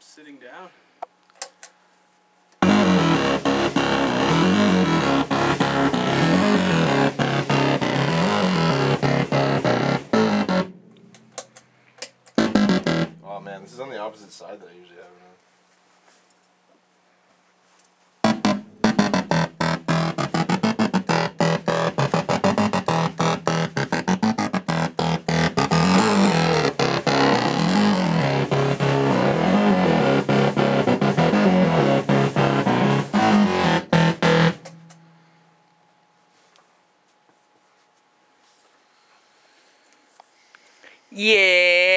Sitting down. Oh man, this is on the opposite side that I usually have Yeah.